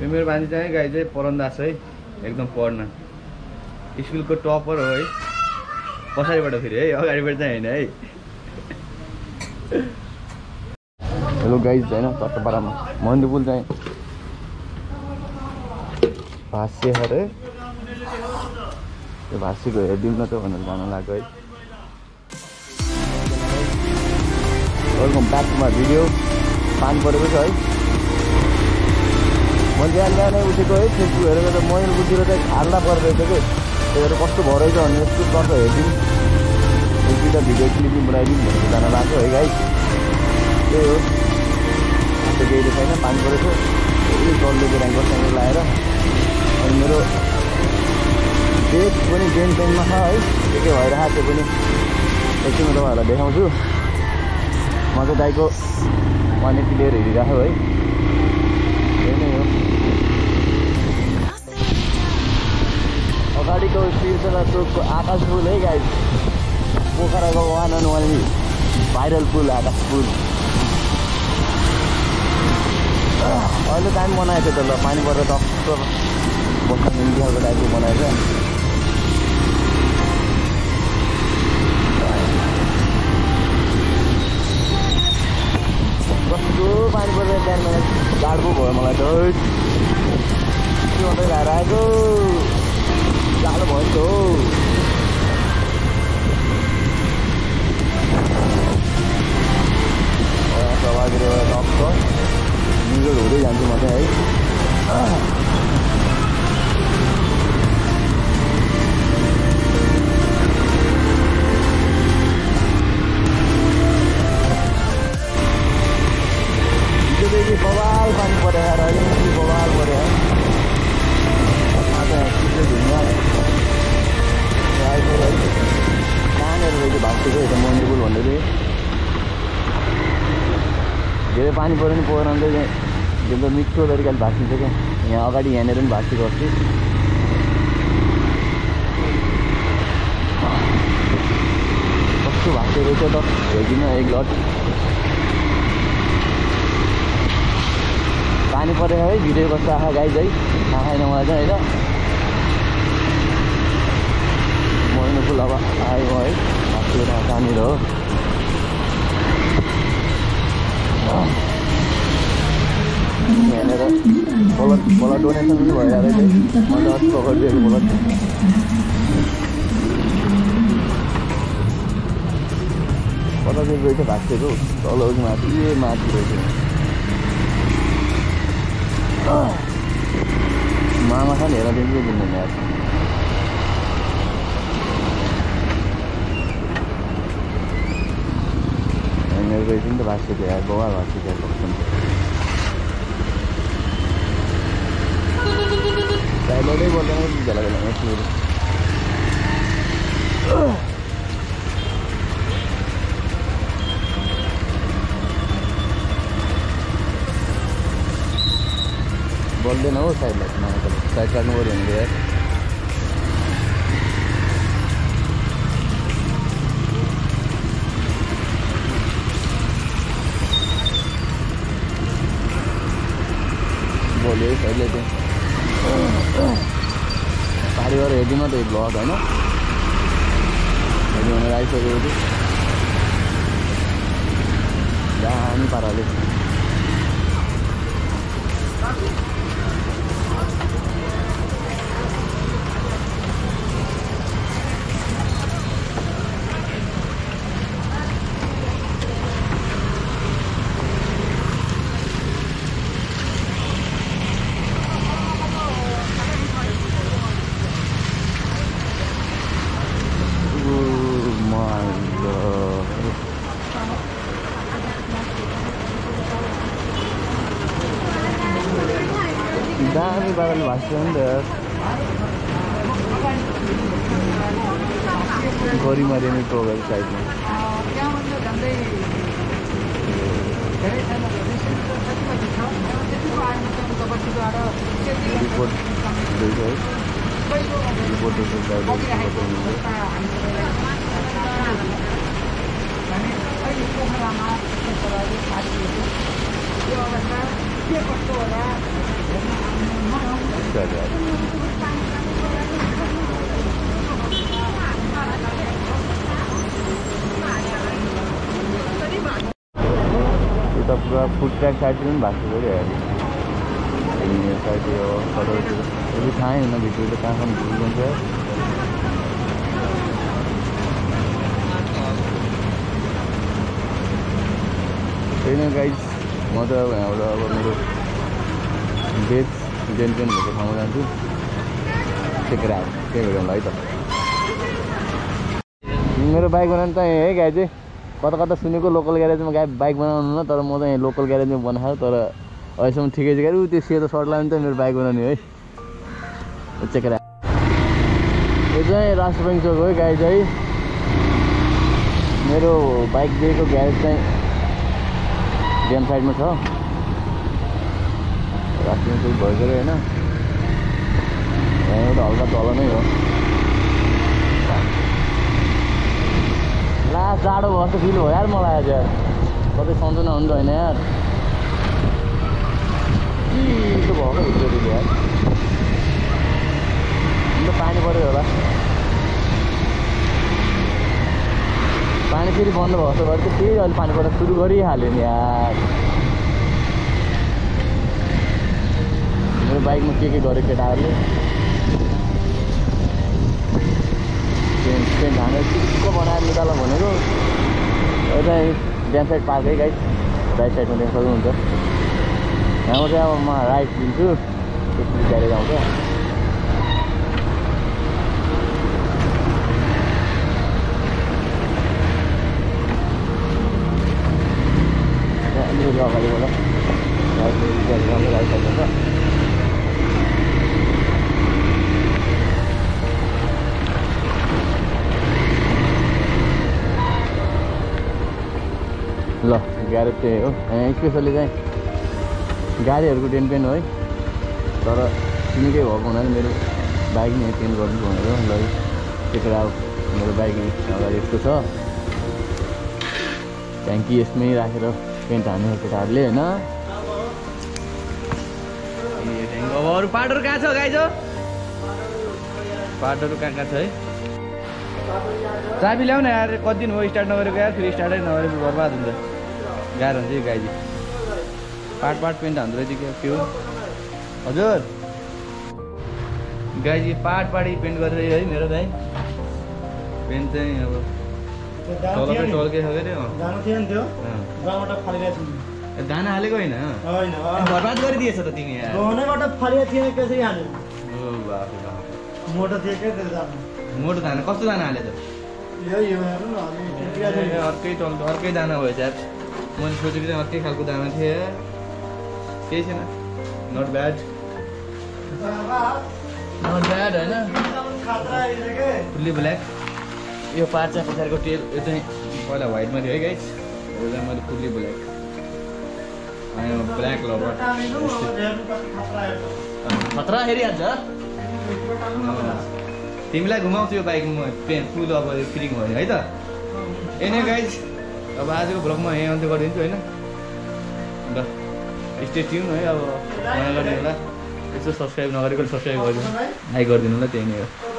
यो मेरो मान्छे चाहिँ गाई चाहिँ पढन्दास है एकदम पढ्न। स्कुलको टपर हो है। पछाडिबाट फेरि है अगाडिबाट चाहिँ होइन है। हेलो गाइज होइन चट्टपाडामा मन्दिपुल चाहिँ भाष्य अरे त्यो भाष्यको हेरिदिउँ न त भनेर जान लाग्यो है। Welcome back video. पानी परेको छ है। मैले बिहान बिहानै उठेको है फेसबुक हेरेर त मैले बुझेर चाहिँ खाल्दा पर्दैछ कि? त्यही भएर कस्तो भएछ भन्ने यस्तो तर्फ हेरिदिउँ। एक दुईवटा भिडियो क्लिपिङ बनाइदिउँ भनेर जान लाग्यो है गाई त्यही हो। त्यो केही छैन पानी परेको त्यही चल्दै ऱ्याङ्कर स्याङ्कर लगाएर अनि मेरो डेट पनि जेन पेनमा छ है। के के भइरहेको त्यो पनि एकछिन म तपाईँहरूलाई देखाउँछु। म चाहिँ दाइको वान एट्टी लिएर है। अगाडिको सिर्सना चोकको आकाश पुल है गाई पोखराको वान एन्ड वान भाइरल पुल आकाश पुल अहिले टाइम बनाएको थियो त ल पानी परेर टक्क बस्न खालको टाइपको बनाएछ कस्तो पानी परेर बिहान गाडको भयो मलाई त। है हिजोदेखि बबाल पानी परेर आएर अहिले पनि बबाल पऱ्यो है कहाँनिर रहेछ मन्दिपुल भन्दै धेरै पानी पऱ्यो नि अन्त एकदम मिठो तरिकाले भाँचिन्छ क्या यहाँ अगाडि यहाँनिर पनि भाँचेको अस्ति कस्तो भाँचेको रहेछ त हेरिदिनु एक लट पानी परेको है भिडियो कस्तो आँखा गाई है थाहा छैन मलाई चाहिँ होइन मर्नु फुल अब आयो है ठाउँ कहाँनिर हो यहाँनिर बलत बलत डोनेसन पनि रहेछ मैले अस्ति पक्रिदिएको बलत कता चाहिँ रहेछ भाँचेको तल माथि ए माथि रहेछ मामा छ नि हेर दिन्छ यार यहाँनिर रहेछ नि त भाँचेको यार बवाल भाँचेको यार कस्तो साइडै बोल्दैन बेला बेलामा फेरि बोल्दैन हो साइड लाग्नु साइड काट्नु पऱ्यो भने यार बोल्यो है साइडले चाहिँ पारी गरेर हेरिदिउँ न त यो ब्लग होइन हेर्नु भनेर आइसकेको छु दामी पाराले दामी पाराले भाँच्छ नि त। गरिमारी नै टोगल साइडमा। रिपोर्ट रिपोर्ट कस्तो यता पुरा फुड ट्र्याक साइडतिर पनि भएको छ क्या अहिले यो साइड यो सडकतिर यो थाहै हुन कहाँसम्म घुम्नुहुन्छ त्यही नै गाइज म त अब यहाँबाट अब मेरो बेच जेन पेन भएको ठाउँमा जान्छु। टेकेर आएको त्यही भेटौँला है त। मेरो बाइक बनाउनु त है गाई चाहिँ। कता कता सुनेको लोकल ग्यारेजमा गाई बाइक बनाउनु न तर म त यहाँ लोकल ग्यारेजमा बनाएको तर अहिलेसम्म ठिकै छ ऊ त्यो सेतो सर्ट भने त मेरो बाइक बनाउने है चेकेर यो चाहिँ राष्ट्र ब्याङ्क चोक है गाई चाहिँ। मेरो बाइक दिएको ग्यारेज चाहिँ बिहान साइडमा छ। भएको अरे होइन। यहाँबाट हल्का तल नै हो। ला जाडो भयो जस्तो फिल भयो यार मलाई आज। यार कतै सम्झना हुन्छ होइन यार। क्या भित्रदेखि यार। अन्त पानी पऱ्यो होला पानी फेरि बन्द जस्तो गरेर चाहिँ फेरि अहिले पानी पर्न सुरु गरिहाल्यो नि यार। मेरो बाइकमा के के गर्यो केटाहरूले? पेन्ट पेन्ट चिक्क बनाएर निकाल भनेको। यता बिहान साइड पार्क गाइड राइट साइडमा देख्न सक्नुहुन्छ। यहाँबाट अब म राइट दिन्छु। त्यसपछि ग्यारेज आउँछ। अलिकति अगाडिबाट ल ग्यारेज चाहिँ हो। स्पेसली चाहिँ गाडीहरूको डेन पेन हो है। तर चिनिकै भएको हुनाले मेरो बाइक नै चेन्ज गर्नु भनेर ल त्यतिखेर अब मेरो बाइक अगाडि यस्तो छ। ट्याङ्की यसमै राखेर। पेन्ट हान्ने केटाहरूले होइन? अब अरू पाटहरू कहाँ छ गाई छ पाटहरू कहाँ कहाँ छ है? चाबी ल्याउ न यार कति दिन हो स्टार्ट नगरेको यार फेरि स्टार्टै नगरेको बर्बाद हुन्छ। गाह्रो हुन्छ यो गाई पाट पाट पेन्ट हान्दो रहेछ के के हो हजुर। गाई पाट पाटी पेन्ट गरेर है मेरो दाइ। पेन्ट चाहिँ अब टल्के त्यो। गाउँबाट फालिरहेको दाना हालेको होइन? होइन बर्बाद गरिदिएछ त तिमी फालिएको थिएन त्यसरी हाल्यो। मोटो थियो क्या त्यो जानु मोटो दाना? कस्तो दाना हाले त। अर्कै टल अर्कै दाना भयो यार। मैले सोचेको चाहिँ अर्कै खालको दाना थिएँ केही छैन। नट ब्याड नट ब्याड होइन? फुल्ली ब्ल्याक यो पार्ट चाहिँ पछाडिको टेल यो चाहिँ पहिला व्हाइटमा थियो है गाइस यो चाहिँ मैले फुल्ली ब्ल्याक ब्ल्याक लभर खतरा हेरिहाल्छ। तिमीलाई घुमाउँछु यो बाइक म पेन फुल अब फिरिङ भयो है त? ए नै गाइज अब आजको भ्लगमा यहीँ अन्त्य गरिदिन्छु होइन? ल स्टे ट्युन है अब नयाँ गर्ने होला। यसो सब्सक्राइब नगरेको सब्सक्राइब गरिदिनु लाइक गरिदिनु ल त्यही नै हो।